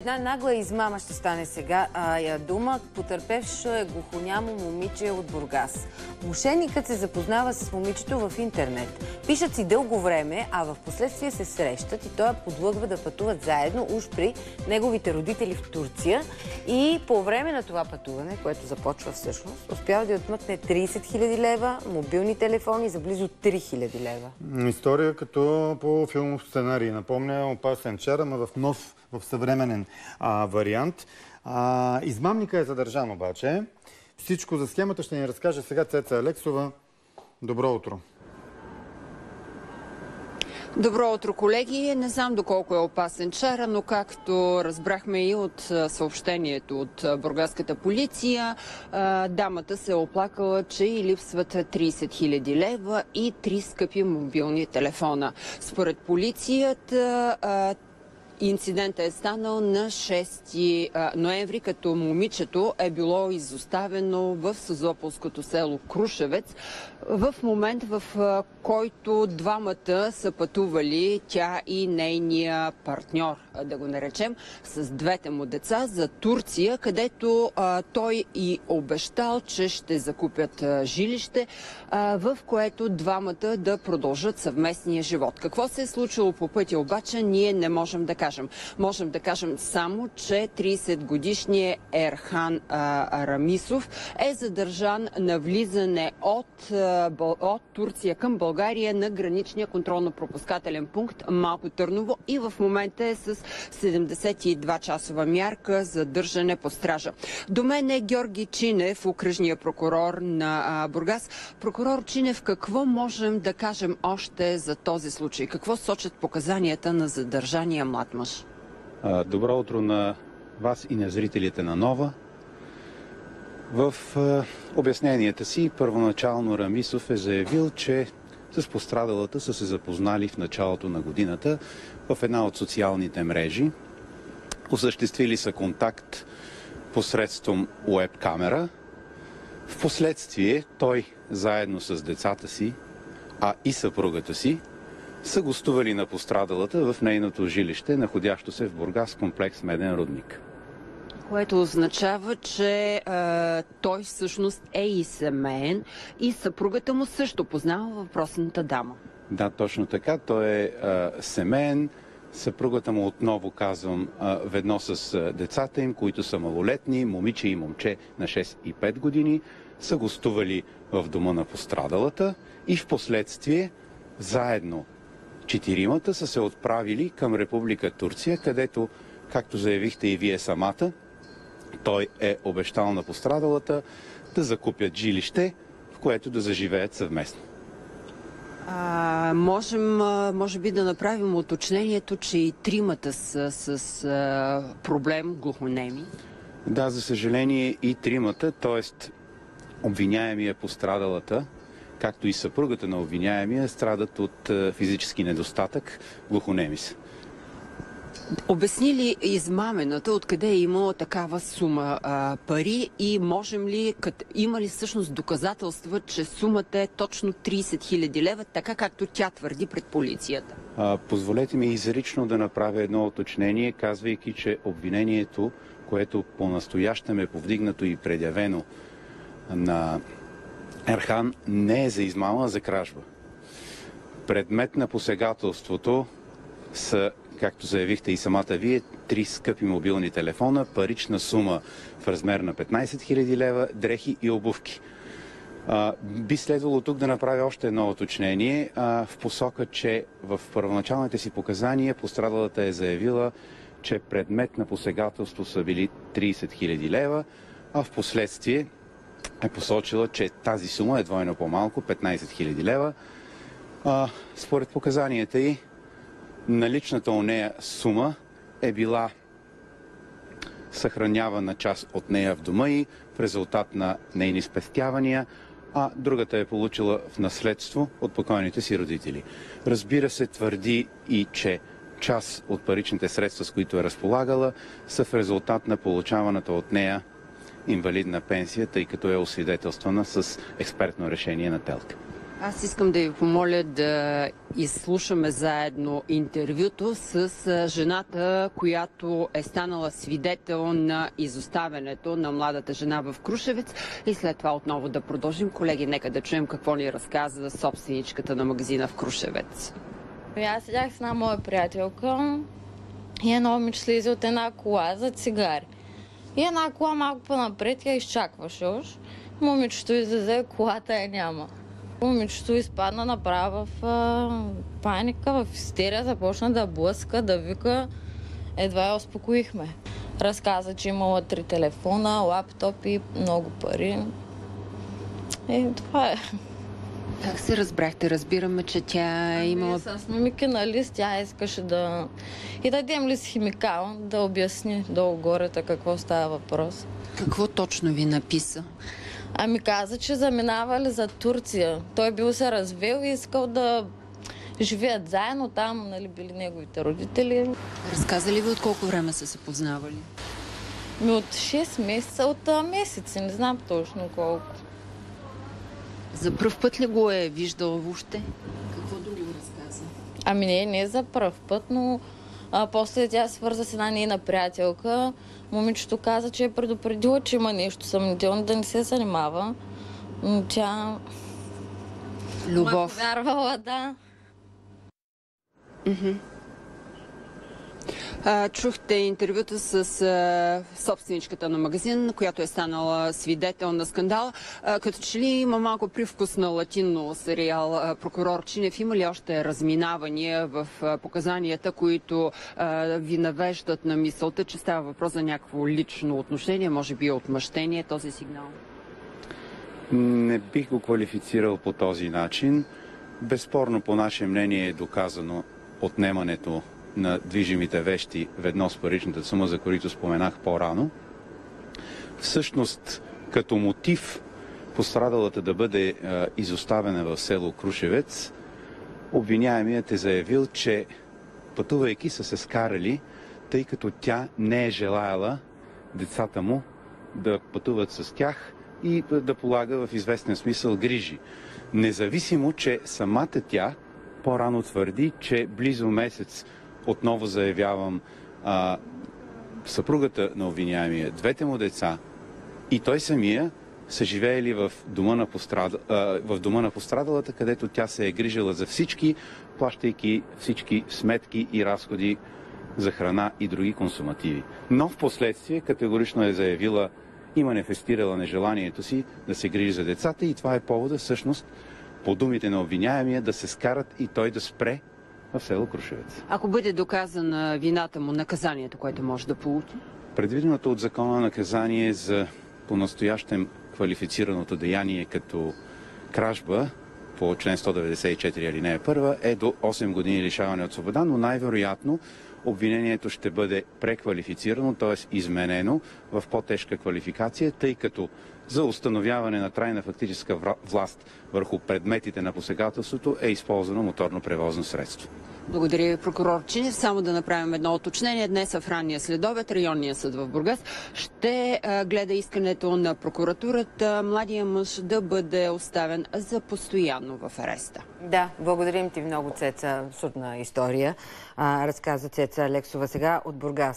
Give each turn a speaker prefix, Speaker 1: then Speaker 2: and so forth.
Speaker 1: Една нагла измама ще стане сега. А, дума, потърпевшо е глухонямо момиче от Бургас. Мошенникът се запознава с момичето в интернет. Пишат си дълго време, а в последствие се срещат и той подлъгва да пътуват заедно уж при неговите родители в Турция. И по време на това пътуване, което започва всъщност, успява да отмъкне 30 000 лева, мобилни телефони за близо 3 000 лева.
Speaker 2: История като по филмов сценарий. Напомня опасен чар, ама в нов, в съвременен а, вариант. А, измамника е задържан обаче. Всичко за схемата ще ни разкаже сега Цеца Алексова. Добро утро!
Speaker 3: Добро утро, колеги. Не знам доколко е опасен чара, но както разбрахме и от съобщението от бургаската полиция, дамата се е оплакала, че и липсват 30 000 лева и три скъпи мобилни телефона. Според полицията, Инцидентът е станал на 6 ноември, като момичето е било изоставено в Созополското село Крушевец. В момент, в който двамата са пътували, тя и нейния партньор, да го наречем, с двете му деца за Турция, където а, той и обещал, че ще закупят а, жилище, а, в което двамата да продължат съвместния живот. Какво се е случило по пътя обаче, ние не можем да кажем. Можем да кажем само, че 30 годишният Ерхан а, Рамисов е задържан на влизане от а, от Турция към България на граничния контролно-пропускателен пункт Малко Търново и в момента е с 72 часова мярка за държане по стража. До мен е Георги Чинев, окръжния прокурор на Бургас. Прокурор Чинев, какво можем да кажем още за този случай? Какво сочат показанията на задържания млад мъж?
Speaker 4: Добро утро на вас и на зрителите на Нова. В е, обясненията си първоначално Рамисов е заявил, че с пострадалата са се запознали в началото на годината в една от социалните мрежи. Осъществили са контакт посредством уеб-камера. Впоследствие той заедно с децата си, а и съпругата си, са гостували на пострадалата в нейното жилище, находящо се в Бургас комплекс Меден Рудник
Speaker 3: което означава, че а, той всъщност е и семейен и съпругата му също познава въпросната дама.
Speaker 4: Да, точно така. Той е а, семейен. Съпругата му отново казвам а, ведно с а, децата им, които са малолетни, момиче и момче на 6 и 5 години, са гостували в дома на пострадалата и в последствие заедно четиримата са се отправили към Република Турция, където, както заявихте и вие самата, той е обещал на пострадалата да закупят жилище, в което да заживеят съвместно.
Speaker 3: А, можем, може би, да направим уточнението, че и тримата са с а, проблем глухонеми.
Speaker 4: Да, за съжаление и тримата, т.е. обвиняемия пострадалата, както и съпругата на обвиняемия, страдат от физически недостатък, глухонеми са.
Speaker 3: Обясни ли измамената откъде е имала такава сума а, пари и можем ли, кът, има ли всъщност доказателства, че сумата е точно 30 000 лева, така както тя твърди пред полицията?
Speaker 4: А, позволете ми изрично да направя едно уточнение, казвайки, че обвинението, което по-настоящем е повдигнато и предявено на Ерхан, не е за измама, а за кражба. Предмет на посегателството са както заявихте и самата вие, три скъпи мобилни телефона, парична сума в размер на 15 000 лева, дрехи и обувки. Би следвало тук да направя още едно уточнение а, в посока, че в първоначалните си показания пострадалата е заявила, че предмет на посегателство са били 30 000 лева, а в последствие е посочила, че тази сума е двойно по-малко, 15 000 лева. Според показанията й, наличната у нея сума е била съхранявана част от нея в дома и в резултат на нейни спестявания, а другата е получила в наследство от покойните си родители. Разбира се, твърди и, че част от паричните средства, с които е разполагала, са в резултат на получаваната от нея инвалидна пенсия, тъй като е освидетелствана с експертно решение на телка.
Speaker 3: Аз искам да ви помоля да изслушаме заедно интервюто с жената, която е станала свидетел на изоставянето на младата жена в Крушевец и след това отново да продължим. Колеги, нека да чуем какво ни разказа собственичката на магазина в Крушевец.
Speaker 5: Аз седях с една моя приятелка и едно момиче слезе от една кола за цигари. И една кола малко по-напред я изчакваше уж. Момичето излезе, колата я няма. Момичето изпадна направо в а, паника, в истерия, започна да блъска, да вика. Едва я успокоихме. Разказа, че имала три телефона, лаптоп и много пари. И това е.
Speaker 3: Как се разбрахте? Разбираме, че тя е имала...
Speaker 5: С мимики на лист тя искаше да... И да дадем лист химикал, да обясни долу-горе какво става въпрос.
Speaker 3: Какво точно ви написа?
Speaker 5: Ами каза, че заминавали за Турция. Той бил се развел и искал да живеят заедно там, нали, били неговите родители.
Speaker 3: Разказа ли ви от колко време са се познавали?
Speaker 5: Ми от 6 месеца, от а, месеци, не знам точно колко.
Speaker 3: За първ път ли го е виждал въобще? Какво друго разказа?
Speaker 5: Ами не, не за първ път, но а, после тя свърза с една нейна приятелка. Момичето каза, че е предупредила, че има нещо съмнително, да не се занимава. Но тя...
Speaker 3: Любов.
Speaker 5: Ма да.
Speaker 3: А, чухте интервюта с собственичката на магазин, която е станала свидетел на скандал. Като че ли има малко привкус на латинно сериал Прокурор Чинев, има ли още разминавания в показанията, които ви навеждат на мисълта, че става въпрос за някакво лично отношение, може би отмъщение този сигнал?
Speaker 4: Не бих го квалифицирал по този начин. Безспорно, по наше мнение, е доказано отнемането на движимите вещи ведно с паричната сума, за които споменах по-рано. Всъщност, като мотив пострадалата да бъде а, изоставена в село Крушевец, обвиняемият е заявил, че пътувайки са се скарали, тъй като тя не е желаяла децата му да пътуват с тях и да полага в известен смисъл грижи. Независимо, че самата тя по-рано твърди, че близо месец отново заявявам, а, съпругата на обвиняемия, двете му деца и той самия са живеели в дома, на пострад... а, в дома на пострадалата, където тя се е грижила за всички, плащайки всички сметки и разходи за храна и други консумативи. Но в последствие категорично е заявила и манифестирала нежеланието си да се грижи за децата и това е повода всъщност по думите на обвиняемия да се скарат и той да спре в село Крушевец.
Speaker 3: Ако бъде доказана вината му, наказанието, което може да получи?
Speaker 4: Предвиденото от закона наказание за по-настоящем квалифицираното деяние като кражба по член 194 алинея 1 е до 8 години лишаване от свобода, но най-вероятно обвинението ще бъде преквалифицирано, т.е. изменено в по-тежка квалификация, тъй като за установяване на трайна фактическа власт върху предметите на посегателството е използвано моторно превозно средство.
Speaker 3: Благодаря ви, прокурор Чинев. Само да направим едно уточнение. Днес в ранния следобед районния съд в Бургас ще гледа искането на прокуратурата младия мъж да бъде оставен за постоянно в ареста.
Speaker 1: Да, благодарим ти много, Цеца. Абсурдна история. разказа Цеца Алексова сега от Бургас.